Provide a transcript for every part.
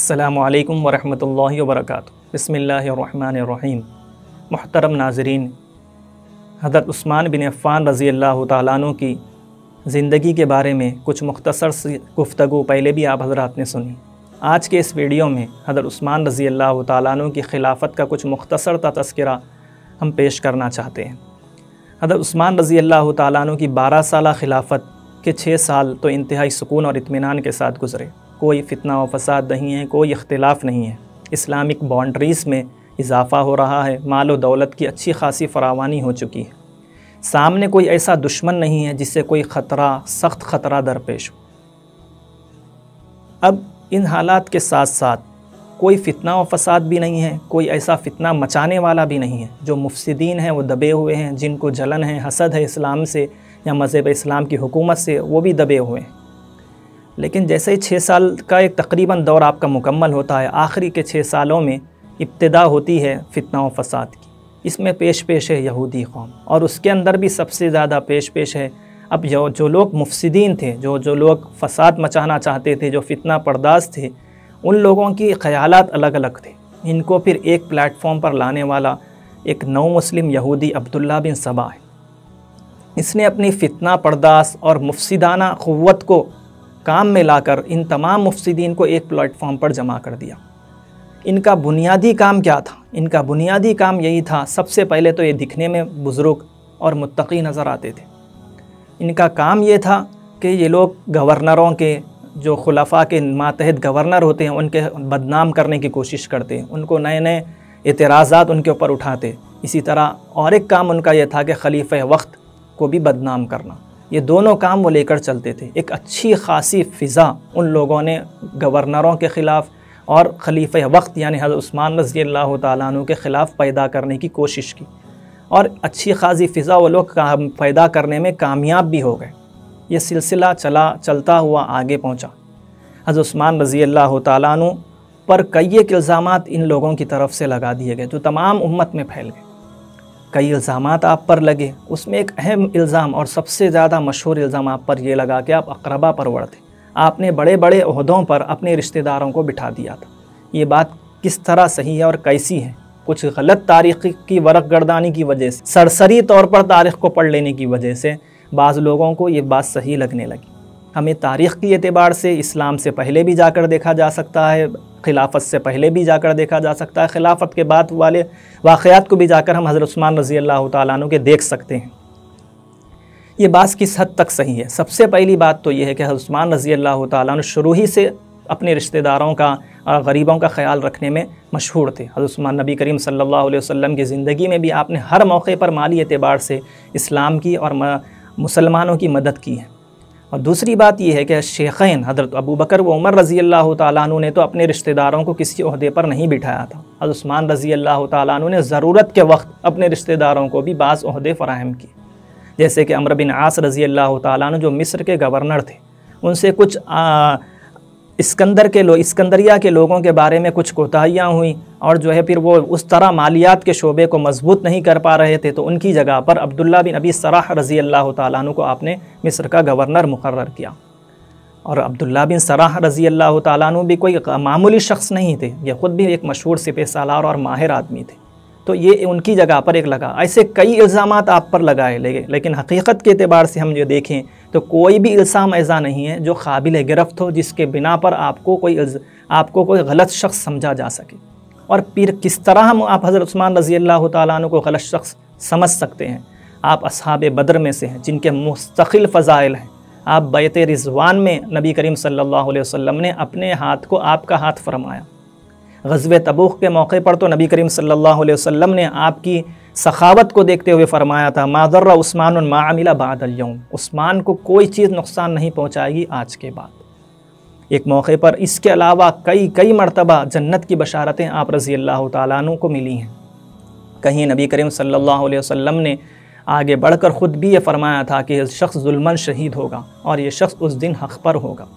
अल्लाम वरहमल वर्क बसमीम महतरम नाजरीन हज़रत उस्मान बिन अफ़ान रज़ी अल्लाह तु की ज़िंदगी के बारे में कुछ मुख्तसर सी गुफ्तु पहले भी आप हजरात ने सुनी। आज के इस वीडियो में हज़रत उस्मान रज़ी अल्लाह तु की खिलाफत का कुछ मुख्तसर तस्करा हम पेश करना चाहते हैं। हज़रत उस्मान रज़ी अल्लाह तु की बारह साल खिलाफत के छः साल तो इंतहाई सुकून और इतमान के साथ गुज़रे। कोई फितना व फसाद नहीं है, कोई इख्तलाफ नहीं है। इस्लामिक बाउंड्रीज़ में इजाफ़ा हो रहा है, माल दौलत की अच्छी खासी फरावानी हो चुकी है। सामने कोई ऐसा दुश्मन नहीं है जिससे कोई ख़तरा, सख्त ख़तरा दरपेश हो। अब इन हालात के साथ साथ कोई फितना व फसाद भी नहीं है, कोई ऐसा फितना मचाने वाला भी नहीं है, जो मुफसदीन हैं, वो दबे हुए हैं, जिनको जलन है, हसद है इस्लाम से या मज़हब इस्लाम की हुकूमत से, वो भी दबे हुए हैं। लेकिन जैसे ही छः साल का एक तकरीबन दौर आपका मुकम्मल होता है, आखिरी के छः सालों में इब्तदा होती है फितना व फसाद की। इसमें पेश पेश है यहूदी कौम और उसके अंदर भी सबसे ज़्यादा पेश पेश है। अब जो जो लोग मुफसदीन थे, जो जो लोग फसाद मचाना चाहते थे, जो फितना पर्दाज थे, उन लोगों की ख्याल अलग अलग थे। इनको फिर एक प्लेटफॉर्म पर लाने वाला एक नौ मुस्लिम यहूदी अब्दुल्ला बिन सबा है। इसने अपनी फितना पर्दास और मुफसदाना क़वत को काम में लाकर इन तमाम मुफसदीन को एक प्लेटफॉर्म पर जमा कर दिया। इनका बुनियादी काम क्या था? इनका बुनियादी काम यही था, सबसे पहले तो ये दिखने में बुज़ुर्ग और मुत्तकी नज़र आते थे। इनका काम ये था कि ये लोग गवर्नरों के, जो खुलफा के मातहत गवर्नर होते हैं, उनके बदनाम करने की कोशिश करते हैं। उनको नए नए एतराज़ात उनके ऊपर उठाते। इसी तरह और एक काम उनका यह था कि खलीफ़ वक्त को भी बदनाम करना। ये दोनों काम वो लेकर चलते थे। एक अच्छी खासी फ़िज़ा उन लोगों ने गवर्नरों के ख़िलाफ़ और खलीफ वक्त, यानी हज़रत उस्मान रज़ी अल्लाह तु के ख़िलाफ़ पैदा करने की कोशिश की। और अच्छी खासी फ़िज़ा वो लोग पैदा करने में कामयाब भी हो गए। ये सिलसिला चला, चलता हुआ आगे पहुँचा। हज़रत उस्मान रज़ी अल्लाह तु पर कई एक इल्ज़ाम इन लोगों की तरफ़ से लगा दिए गए, जो तमाम उम्मत में फैल गए। कई इल्ज़ाम आप पर लगे। उसमें एक अहम इल्ज़ाम और सबसे ज़्यादा मशहूर इल्ज़ाम आप पर यह लगा कि आप अकरबा परवर थे। आपने बड़े बड़े अहदों पर अपने रिश्तेदारों को बिठा दिया था। ये बात किस तरह सही है और कैसी है? कुछ गलत तारीख़ की वरक गर्दानी की वजह से, सरसरी तौर पर तारीख़ को पढ़ लेने की वजह से, बाज़ लोगों को ये बात सही लगने लगी। हमें तारीख़ के अतबार से इस्लाम से पहले भी जाकर देखा जा सकता है, खिलाफत से पहले भी जाकर देखा जा सकता है, खिलाफत के बाद वाले वाक़ात को भी जाकर हम हज़रत उस्मान रज़ी अल्लाह तु के देख सकते हैं। ये बात किस हद तक सही है? सबसे पहली बात तो ये है कि हज़रत उस्मान रज़ी अल्लाह तु शुरू ही से अपने रिश्तेदारों का और गरीबों का ख्याल रखने में मशहूर थे। हज़रत उस्मान नबी करीम सल्लल्लाहु अलैहि वसल्लम की ज़िंदगी में भी आपने हर मौके पर माली एतबार से इस्लाम की और मुसलमानों की मदद की है। और दूसरी बात यह है कि शेखैन हज़रत अबू बकर व उमर रज़ी अल्लाह तु ने तो अपने रिश्तेदारों को किसी अहदे पर नहीं बिठाया था। हज़रत उस्मान रज़ी अल्लाह तु ने ज़रूरत के वक्त अपने रिश्तेदारों को भी बाज़ अहदे फ़राहम किए। जैसे कि अमर बिन आस रज़ी अल्लाह तु जो मिस्र के गवर्नर थे उनसे कुछ आ, इस्कंदर के लोग इस्कंदरिया के लोगों के बारे में कुछ कोताहियाँ हुई और जो है फिर वो उस तरह मालियात के शोबे को मज़बूत नहीं कर पा रहे थे तो उनकी जगह पर अब्दुल्ला बिन अबी सराह रज़ी अल्लाह तु को आपने मिस्र का गवर्नर मुकर किया। और अब्दुल्ला बिन सराह रज़ी अल्लाह तु भी कोई मामूली शख्स नहीं थे, ये ख़ुद भी एक मशहूर सिपह सालार और माहिर आदमी थे। तो ये उनकी जगह पर एक लगा। ऐसे कई इल्ज़ाम आप पर लगाए लगे, लेकिन हकीकत के अतबार से हम जो देखें तो कोई भी इल्ज़ाम ऐसा नहीं है जो काबिल गिरफ्त हो, जिसके बिना पर आपको कोई आपको कोई गलत शख्स समझा जा सके। और फिर किस तरह हम, आप हज़रत उस्मान रज़ी अल्लाह तु को गलत शख्स समझ सकते हैं? आप असहाब बदर में से हैं, जिनके मुस्तकिल फ़ज़ाइल हैं। आप बैत रिजवान में नबी करीम सल्लल्लाहु अलैहि वसल्लम ने अपने हाथ को आपका हाथ फरमाया। गज़ब तबूक के मौके पर तो नबी करीम सल्लल्लाहु अलैहि वसल्लम ने आपकी सखावत को देखते हुए फरमाया था मादर्रा उस्मान मामिला बादलयम उस्मान को कोई चीज़ नुकसान नहीं पहुँचाएगी आज के बाद। एक मौके पर इसके अलावा कई कई मरतबा जन्नत की बशारतें आप रज़ी अल्लाह तु को मिली हैं। कहीं नबी करीम सल्लल्लाहु अलैहि वसल्लम ने आगे बढ़कर ख़ुद भी ये फरमाया था कि शख्स जुल्मन शहीद होगा और ये शख्स उस दिन हक़ पर होगा।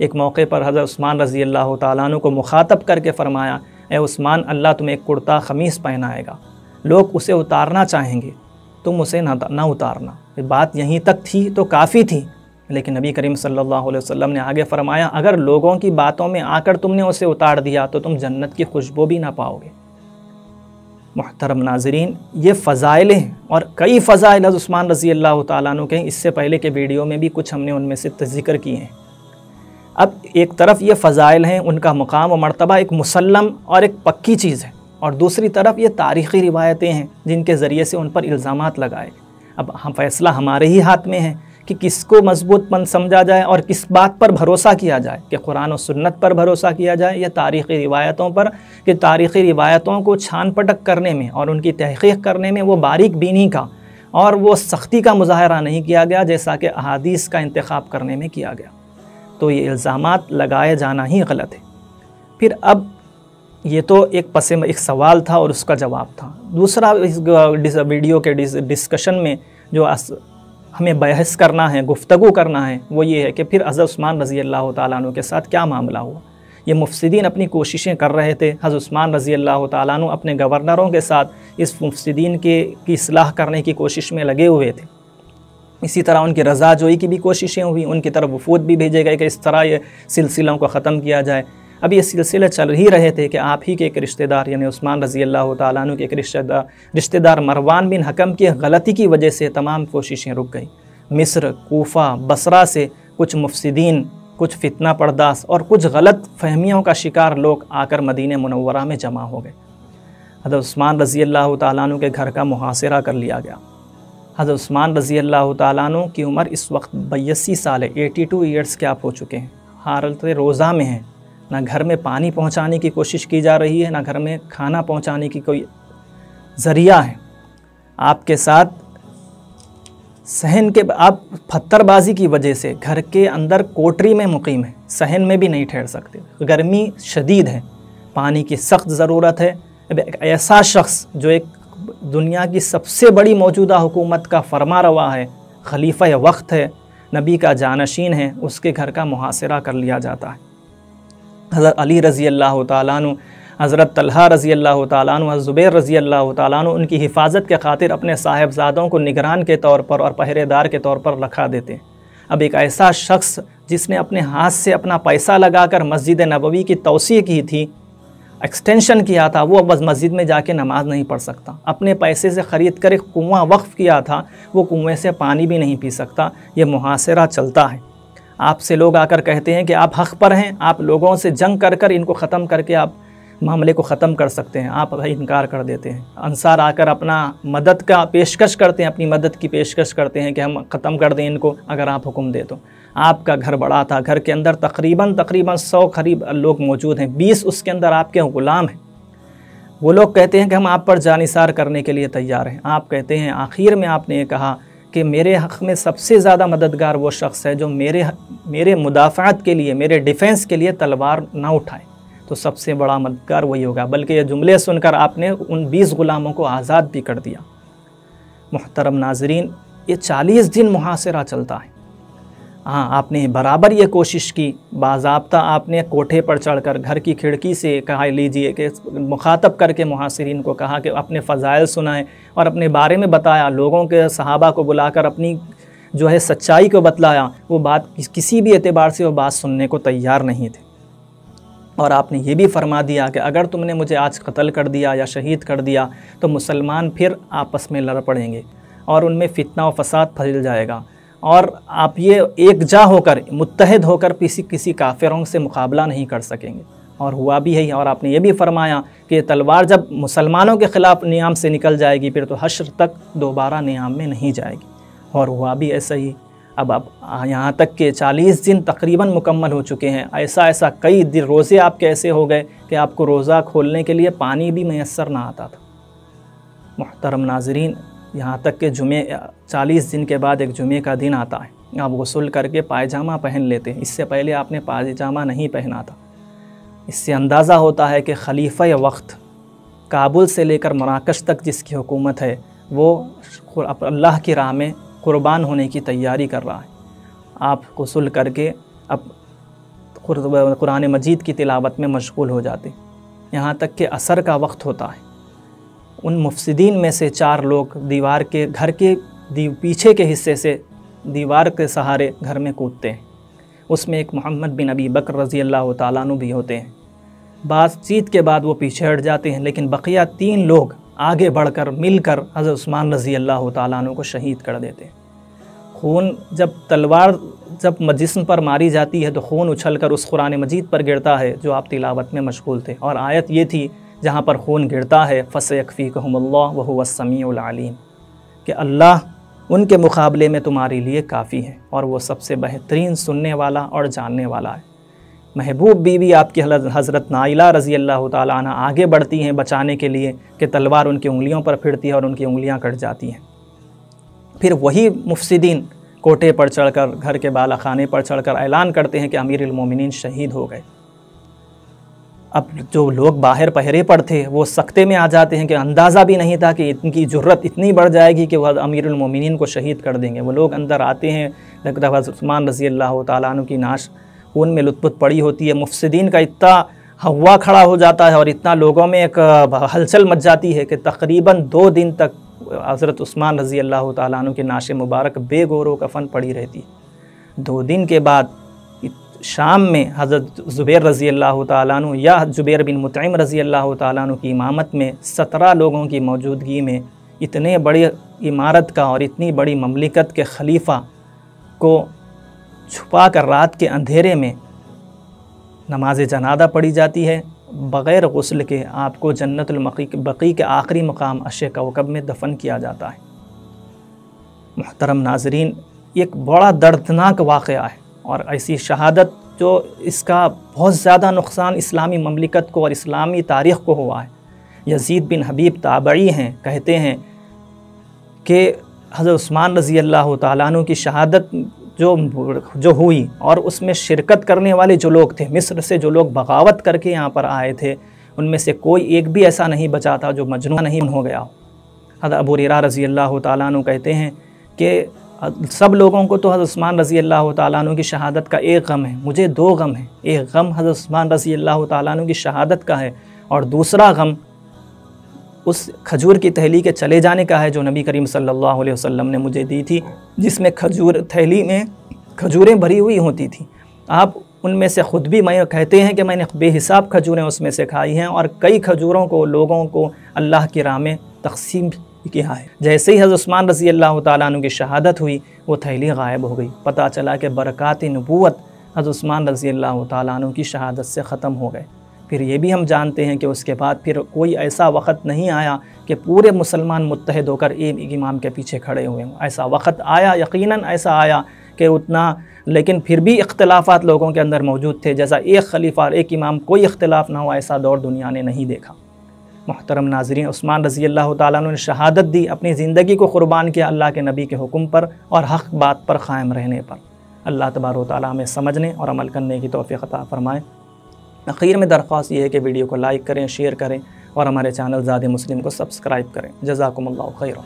एक मौके पर हज़रत उस्मान रज़ी अल्लाह तु को मुखातब करके फ़रमाया, ए उस्मान, अल्लाह तुम्हें एक कुर्ता ख़मीस पहनाएगा। लोग उसे उतारना चाहेंगे। तुम उसे ना ना उतारना। बात यहीं तक थी तो काफ़ी थी। लेकिन नबी करीम सल्लल्लाहु अलैहि वसल्लम ने आगे फरमाया, अगर लोगों की बातों में आकर तुमने उसे उतार दिया तो तुम जन्नत की खुशबू भी ना पाओगे। मोहतरम नाजरीन, ये फ़ज़ाइल हैं और कई फ़ज़ाइल उस्मान रज़ी अल्लाह तु के इससे पहले के वीडियो में भी कुछ हमने उनमें से ज़िक्र किए हैं। अब एक तरफ़ ये फ़ज़ाइल हैं, उनका मकाम व मरतबा एक मुसलम और एक पक्की चीज़ है। और दूसरी तरफ़ ये तारीख़ी रिवायतें हैं, जिनके ज़रिए से उन पर इल्ज़ाम लगाए। अब हम फ़ैसला हमारे ही हाथ में है कि किसको मज़बूत मन समझा जाए और किस बात पर भरोसा किया जाए, कि कुरान और सुन्नत पर भरोसा किया जाए या तारीख़ी रिवायतों पर, कि तारीख़ी रिवायतों को छान पटक करने में और उनकी तहकीक करने में वो बारीक बीनी का और वो सख्ती का मुजाहरा नहीं किया गया, जैसा कि अहादीस का इंतखब करने में किया गया। तो ये इल्ज़ाम लगाए जाना ही गलत है। फिर अब ये तो एक पस एक सवाल था और उसका जवाब था। दूसरा इस वीडियो के डिस्कशन में जो हमें बहस करना है गुफ्तु करना है, वो ये है कि फिर हज़रत उस्मान रज़ी अल्लाह तु के साथ क्या मामला हुआ? ये मुफसदीन अपनी कोशिशें कर रहे थे। हज़रत उस्मान रज़ी अल्लाह तु अपने गवर्नरों के साथ इस मुफसदीन के, की असलाह करने की कोशिश में लगे हुए थे। इसी तरह उनकी रज़ा जोई की भी कोशिशें हुई, उनकी तरफ़ वफूद भी भेजे गए कि इस तरह ये सिलसिलों को ख़त्म किया जाए। अब ये सिलसिले चल ही रहे थे कि आप ही के एक रिश्तेदार, यानी उस्मान रज़ी अल्लाह तु के एक रिश्तेदार रिश्तेदार मरवान बिन हकम की गलती की वजह से तमाम कोशिशें रुक गई। मिस्र, कोफ़ा, बसरा से कुछ मुफसदीन, कुछ फितना पर्दास और कुछ गलत फहमियों का शिकार लोग आकर मदीन मनवरा में जमा हो गए। हज़रत उस्मान रज़ी अल्लाह तु के घर का मुहासरा कर लिया गया। हज़रत उस्मान रज़ी अल्लाह तु की उम्र इस वक्त बयासी साल है एटी टू ईयर्स के आप हो चुके हैं। हालत रोज़ा में हैं। ना घर में पानी पहुँचाने की कोशिश की जा रही है, ना घर में खाना पहुँचाने की कोई ज़रिया है। आपके साथ सहन के, आप पत्थरबाजी की वजह से घर के अंदर कोटरी में मुकीम है। सहन में भी नहीं ठहर सकते। गर्मी शदीद है। पानी की सख्त ज़रूरत है। एक ऐसा शख्स जो एक दुनिया की सबसे बड़ी मौजूदा हुकूमत का फरमा रवा है, खलीफा वक्त है, नबी का जानशीन है, उसके घर का मुहासरा कर लिया जाता है। हज़रत अली रज़ी अल्लाह तु हज़रत तलहा रज़ी अल्लाह तु ज़ुबैर रज़ी अल्लाह तु उनकी हिफाजत के खातिर अपने साहेबजादों को निगरान के तौर पर और पहरेदार के तौर पर रखा देते हैं। अब एक ऐसा शख्स जिसने अपने हाथ से अपना पैसा लगाकर मस्जिद नबवी की तोसी की थी एक्सटेंशन किया था, वो बस मस्जिद में जाके नमाज़ नहीं पढ़ सकता। अपने पैसे से ख़रीद कर एक कुआँ वक्फ़ किया था, वो कुएँ से पानी भी नहीं पी सकता। ये मुहासरा चलता है। आपसे लोग आकर कहते हैं कि आप हक़ पर हैं, आप लोगों से जंग कर कर इनको ख़त्म करके आप मामले को ख़त्म कर सकते हैं, आप इनकार कर देते हैं। अंसार आकर अपना मदद का पेशकश करते हैं, अपनी मदद की पेशकश करते हैं कि हम ख़त्म कर दें इनको, अगर आप हुक्म दे तो। आपका घर बड़ा था, घर के अंदर तकरीबन तकरीबन सौ करीब लोग मौजूद हैं, बीस उसके अंदर आपके ग़ुलाम हैं। वो लोग कहते हैं कि हम आप पर जानिसार करने के लिए तैयार हैं। आप कहते हैं, आखिर में आपने ये कहा कि मेरे हक़ में सबसे ज़्यादा मददगार वो शख्स है जो मेरे मेरे मुदाफ़ात के लिए, मेरे डिफेंस के लिए तलवार ना उठाए। तो सबसे बड़ा मददगार वही होगा। बल्कि ये जुमले सुनकर आपने उन बीस ग़ुलामों को आज़ाद भी कर दिया। मोहतरम नाजरीन, ये चालीस दिन मुहासरा चलता है। हाँ आपने बराबर ये कोशिश की। बाबा आपने कोठे पर चढ़कर, घर की खिड़की से कहा, लीजिए कि मुखातब करके मुहासरीन को कहा कि अपने फ़ज़ाइल सुनाएँ और अपने बारे में बताया। लोगों के सहाबा को बुलाकर अपनी जो है सच्चाई को बतलाया। वो बात किसी भी एतबार से वो बात सुनने को तैयार नहीं थे। और आपने ये भी फरमा दिया कि अगर तुमने मुझे आज कत्ल कर दिया या शहीद कर दिया तो मुसलमान फिर आपस में लड़ पड़ेंगे और उनमें फ़ितना व फसाद फैल जाएगा। और आप ये एक जा होकर मुतहद होकर किसी किसी काफिरों से मुकाबला नहीं कर सकेंगे। और हुआ भी है और आपने ये भी फरमाया कि तलवार जब मुसलमानों के ख़िलाफ़ नियाम से निकल जाएगी, फिर तो हशर तक दोबारा नियाम में नहीं जाएगी। और हुआ भी ऐसा ही अब अब यहाँ तक के 40 दिन तकरीबन मुकम्मल हो चुके हैं। ऐसा ऐसा कई दिन, रोज़े आप कैसे हो गए कि आपको रोज़ा खोलने के लिए पानी भी मैसर ना आता था। मोहतरम नाजरीन, यहाँ तक के जुमे, चालीस दिन के बाद एक जुमे का दिन आता है। आप गसल करके पायजामा पहन लेते हैं। इससे पहले आपने पायजामा नहीं पहना था। इससे अंदाज़ा होता है कि खलीफ़ वक्त, काबुल से लेकर मराकश तक जिसकी हुकूमत है, वो अल्लाह की राह में क़ुरबान होने की तैयारी कर रहा है। आप गसल करके अब कुरान मजीद की तिलावत में मशगूल हो जाते। यहाँ तक कि असर का वक्त होता है। उन मुफसदीन में से चार लोग दीवार के, घर के पीछे के हिस्से से दीवार के सहारे घर में कूदते हैं। उसमें एक मोहम्मद बिन अबी बकर रज़ी अल्लाह तु भी होते हैं। बातचीत के बाद वो पीछे हट जाते हैं, लेकिन बकिया तीन लोग आगे बढ़कर, मिलकर हज़रत उस्मान रज़ी अल्लाह तु को शहीद कर देते खून जब तलवार, जब जिस्म पर मारी जाती है तो खून उछल कर उस कुरान मजीद पर गिरता है जो आप तिलावत में मशगूल थे। और आयत ये थी, जहाँ पर खून गिरता है फ़स यकफ़ी कहमल्ला वह समीम कि अल्लाह उनके मुकाबले में तुम्हारे लिए काफ़ी है और वो सबसे बेहतरीन सुनने वाला और जानने वाला है। महबूब बीवी आपकी हज़रत नाइला रज़ी अल्लाह ताली आगे बढ़ती हैं बचाने के लिए कि तलवार उनकी उंगलियों पर फिरती है और उनकी उंगलियाँ कट जाती हैं। फिर वही मुफसदीन कोटे पर चढ़कर, घर के बाला खाने पर चढ़कर ऐलान करते हैं कि अमीर मोमिन शहीद हो गए। अब जो लोग बाहर पहरे पर थे, वो सख्ते में आ जाते हैं कि अंदाज़ा भी नहीं था कि इनकी ज़रूरत इतनी बढ़ जाएगी कि वह अमीर अमीरमिन को शहीद कर देंगे। वो लोग अंदर आते हैं उस्मान रज़ी अल्लाह तु की नाश खून में लुत्फुत पड़ी होती है। मुफसदीन का इतना हवा खड़ा हो जाता है और इतना लोगों में एक हलचल मच जाती है कि तकरीबन दो दिन तक हज़रत उस्मान रज़ी अल्लाह तु के नाश मुबारक बेगोरो कफन पड़ी रहती है। दो दिन के बाद शाम में हज़रत ज़ुबैर रज़ी अल्लाह तु या ज़ुबैर बिन मुतम रज़ी अल्लाह तु की इमामत में सत्रह लोगों की मौजूदगी में इतने बड़ी इमारत का और इतनी बड़ी ममलिकत के खलीफा को छुपा कर रात के अंधेरे में नमाज़ जनादा पढ़ी जाती है, बग़ैर गसल के आपको जन्नतमकी बकी के आखिरी मकाम अश कवकब में दफन किया जाता है। मोहतरम नाजरीन, एक बड़ा दर्दनाक वाक़ है और ऐसी शहादत जो इसका बहुत ज़्यादा नुकसान इस्लामी ममलिकत को और इस्लामी तारीख़ को हुआ है। यजीद बिन हबीब ताबड़ी हैं, कहते हैं कि हज़रत उस्मान रज़ी अल्लाह तु की शहादत जो जो हुई और उसमें शिरकत करने वाले जो लोग थे, मिस्र से जो लोग बगावत करके यहाँ पर आए थे, उनमें से कोई एक भी ऐसा नहीं बचा था जो मजनू नहीं हो गया हो। हज़रत अबू रिरा रज़ी अल्लाह तु कहते हैं कि, सब लोगों को तो हज़रत उस्मान रज़ी अल्लाह तु की शहादत का एक गम है, मुझे दो गम है। एक गम हज़रत उस्मान रज़ी अल्लाह तु की शहादत का है और दूसरा गम उस खजूर की थैली के चले जाने का है जो नबी करीम सल्लल्लाहु अलैहि वसल्लम ने मुझे दी थी, जिसमें खजूर, थैली में खजूरें भरी हुई होती थी। आप उनमें से ख़ुद भी मैं कहते हैं कि मैंने बेहिसाब खजूरें उसमें से खाई हैं और कई खजूरों को, लोगों को अल्लाह की राह में तकसीम किया है। जैसे ही हज़रत उस्मान रज़ी अल्लाह तु की शहादत हुई, वो थैली गायब हो गई। पता चला कि बरक़ात नबूत हज़रत उस्मान रज़ी अल्लाह तु की शहादत से ख़त्म हो गए। फिर ये भी हम जानते हैं कि उसके बाद फिर कोई ऐसा वक्त नहीं आया कि पूरे मुसलमान मुतहद होकर एक इमाम के पीछे खड़े हुए हों। ऐसा वक्त आया, यकीनन ऐसा आया कि उतना, लेकिन फिर भी इख्तलाफात लोगों के अंदर मौजूद थे, जैसा एक खलीफा और एक इमाम कोई इख्तलाफ ना हो, ऐसा दौर दुनिया ने नहीं देखा। मोहतरम नाजरीन, उस्मान रज़ी अल्लाह तु ने शहादत दी अपनी ज़िंदगी को क़ुरबान किया अल्लाह के नबी के हुक्म पर और हक़ बात पर क़ायम रहने पर। अल्लाह तबार ताली समझने और अमल करने की तोफ़ी ख़ता फ़रमाएँ। आखिर में दरख्वास्त ये है कि वीडियो को लाइक करें, शेयर करें और हमारे चैनल ज़्यादा मुस्लिम को सब्सक्राइब करें। जजाकम्ला खैर